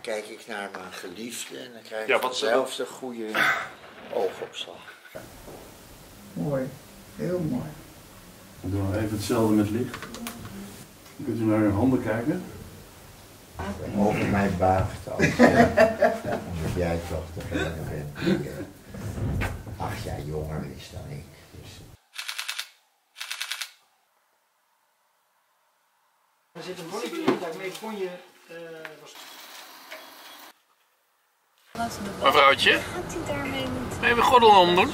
kijk ik naar mijn geliefde en dan krijg ik Ja, wat dezelfde goede oogopslag. Mooi, heel mooi. Dan doen we even hetzelfde met licht. Dan kunt u naar uw handen kijken. Over mij buigt als, omdat jij toch degene bent die eh, acht jaar jonger is dan ik. Dus, Er zit een bonnetje in, daarmee kon je... eh, was- Mevrouwtje, Gaat hij daarmee niet? even gordel omdoen?